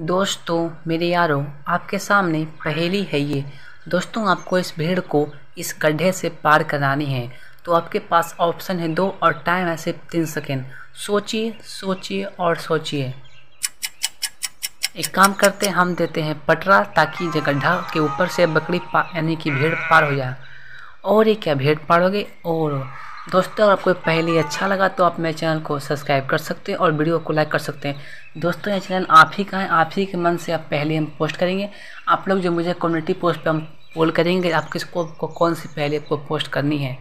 दोस्तों, मेरे यारों, आपके सामने पहेली है ये। दोस्तों, आपको इस भीड़ को इस गड्ढे से पार करानी है। तो आपके पास ऑप्शन है दो और टाइम है सिर्फ़ तीन सेकेंड। सोचिए सोचिए और सोचिए। एक काम करते हैं, हम देते हैं पटरा ताकि जो गड्ढा के ऊपर से बकरी यानी कि भीड़ पार हो जाए। और ये क्या, भीड़ पार हो गई? और दोस्तों, अगर आपको पहले अच्छा लगा तो आप मेरे चैनल को सब्सक्राइब कर सकते हैं और वीडियो को लाइक कर सकते हैं। दोस्तों, ये चैनल आप ही का है, आप ही के मन से आप पहले हम पोस्ट करेंगे। आप लोग जो मुझे कम्युनिटी पोस्ट पे हम पोल करेंगे, आप किस को कौन सी पहले आपको पोस्ट करनी है?